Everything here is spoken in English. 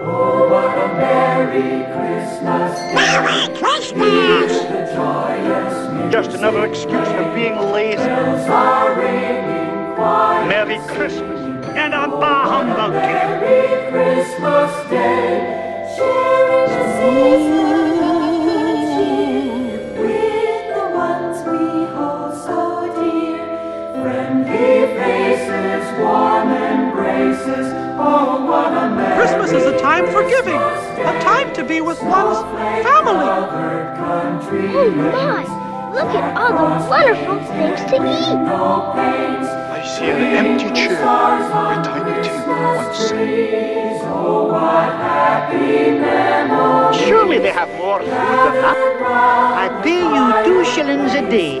Oh, what a Merry Christmas Merry Christmas! Just another excuse for being lazy. bells are ringing. Merry Christmas. And a bah humbug to you. Merry Christmas Day, sharing the season of good cheer with the ones we hold so dear. Friendly faces, warm is a time a time to be with one's family. covered country. Oh my! Look at all the wonderful things to eat! I see an empty chair where Tiny Tim once sat. Oh, what happy memories. Surely they have more food than that. I pay you two shillings a day.